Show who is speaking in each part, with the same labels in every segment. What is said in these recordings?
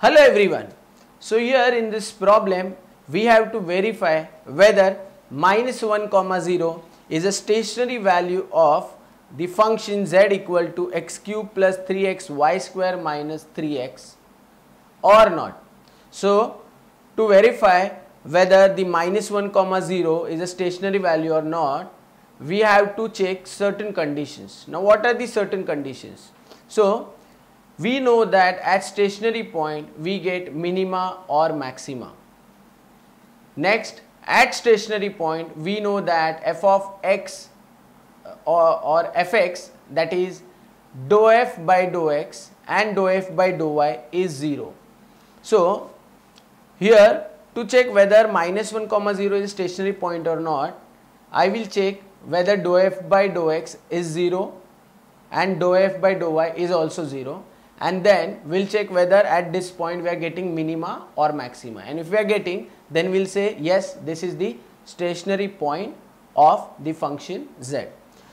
Speaker 1: Hello everyone. So here in this problem we have to verify whether minus 1 comma 0 is a stationary value of the function z equal to x cube plus 3x y square minus 3x or not. So to verify whether the minus 1 comma 0 is a stationary value or not we have to check certain conditions. Now what are the certain conditions? So we know that at stationary point we get minima or maxima. Next at stationary point we know that f of x uh, or, or fx that is dou f by dou x and dou f by dou y is 0. So here to check whether minus 1 comma 0 is stationary point or not I will check whether dou f by dou x is 0 and dou f by dou y is also 0 and then we'll check whether at this point we are getting minima or maxima and if we are getting then we'll say yes this is the stationary point of the function z.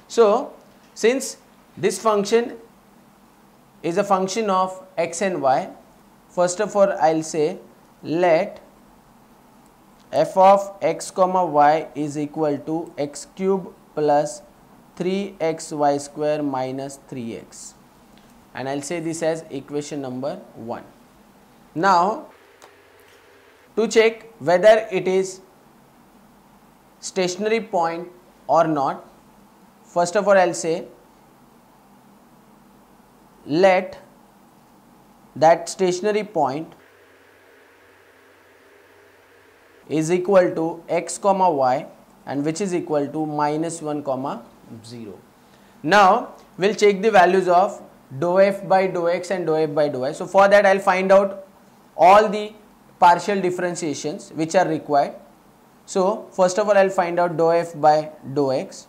Speaker 1: So since this function is a function of x and y first of all I'll say let f of x comma y is equal to x cube plus 3xy square minus 3x and I'll say this as equation number 1. Now to check whether it is stationary point or not first of all I'll say let that stationary point is equal to x comma y and which is equal to minus 1 comma 0. Now we'll check the values of dou f by dou x and dou f by dou y. So for that I'll find out all the partial differentiations which are required. So first of all I'll find out dou f by dou x.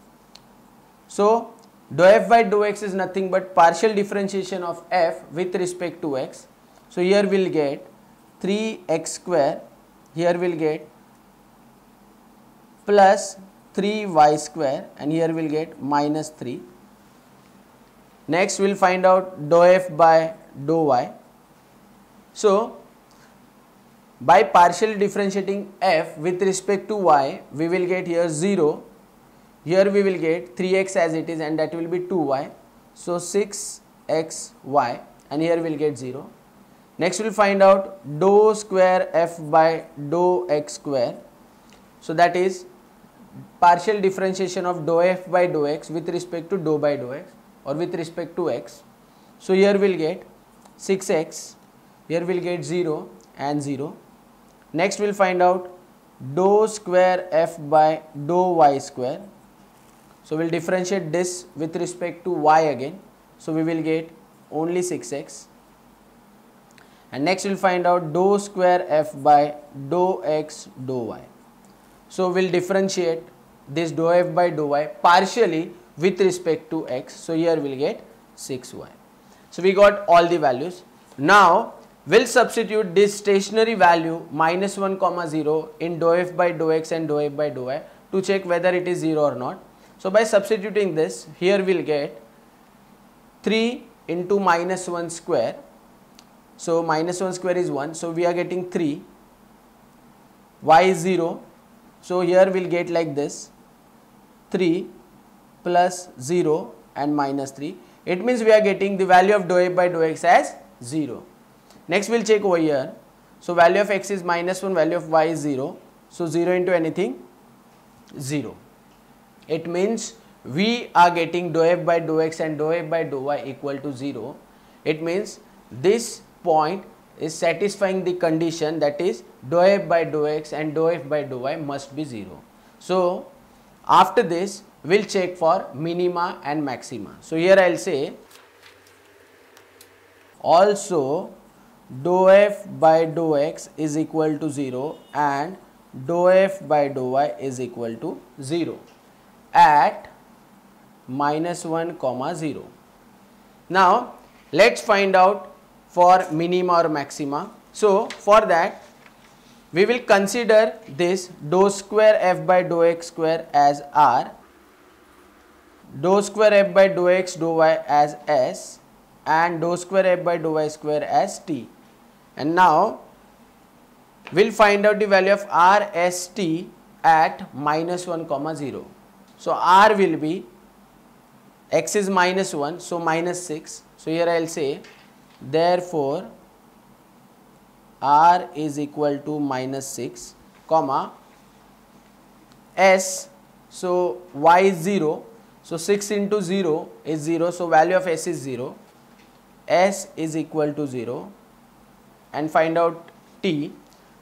Speaker 1: So dou f by dou x is nothing but partial differentiation of f with respect to x. So here we'll get 3x square, here we'll get plus 3y square and here we'll get minus 3 Next we will find out dou f by dou y. So by partially differentiating f with respect to y we will get here 0 here we will get 3x as it is and that will be 2y so 6xy and here we will get 0 next we will find out dou square f by dou x square. So that is partial differentiation of dou f by dou x with respect to dou by dou x or with respect to x. So here we'll get 6x, here we'll get 0 and 0. Next we'll find out dou square f by dou y square. So we'll differentiate this with respect to y again. So we will get only 6x. And next we'll find out dou square f by dou x dou y. So we'll differentiate this dou f by dou y partially with respect to x. So here we will get 6y. So we got all the values. Now we'll substitute this stationary value minus 1 comma 0 in dou f by dou x and dou f by dou y to check whether it is 0 or not. So by substituting this here we'll get 3 into minus 1 square. So minus 1 square is 1. So we are getting 3. y is 0. So here we'll get like this 3 plus 0 and minus 3. It means we are getting the value of dou f by dou x as 0. Next we will check over here. So value of x is minus 1, value of y is 0. So 0 into anything 0. It means we are getting dou f by dou x and dou f by dou y equal to 0. It means this point is satisfying the condition that is dou f by dou x and dou f by dou y must be 0. So after this we'll check for minima and maxima. So here I'll say also dou f by dou x is equal to 0 and dou f by dou y is equal to 0 at minus 1 comma 0. Now let's find out for minima or maxima. So for that we will consider this dou square f by dou x square as r, dou square f by dou x dou y as s and dou square f by dou y square as t. and now we'll find out the value of RST at minus 1 comma 0. So R will be x is minus 1 so minus 6 so here I will say therefore R is equal to minus 6 comma S so y is 0 so 6 into 0 is 0 so value of S is 0 S is equal to 0 and find out T.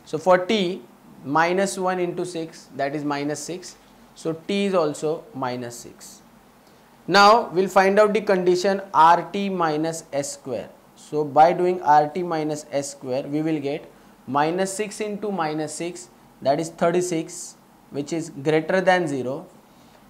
Speaker 1: So for T minus 1 into 6 that is minus 6 so T is also minus 6 now we will find out the condition RT minus S square. So by doing RT minus S square we will get minus 6 into minus 6 that is 36 which is greater than 0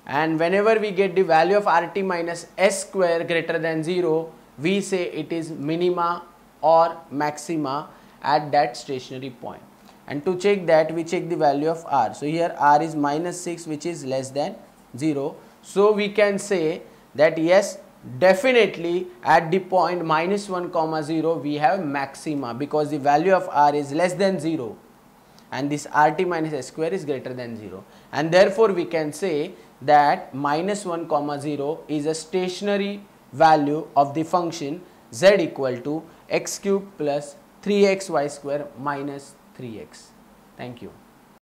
Speaker 1: and whenever we get the value of RT minus S square greater than 0 we say it is minima or maxima at that stationary point. And to check that we check the value of R. So here R is minus 6 which is less than 0 so we can say that yes definitely at the point minus 1 comma 0 we have maxima because the value of r is less than 0 and this rt minus s square is greater than 0 and therefore we can say that minus 1 comma 0 is a stationary value of the function z equal to x cube plus 3xy square minus 3x. Thank you.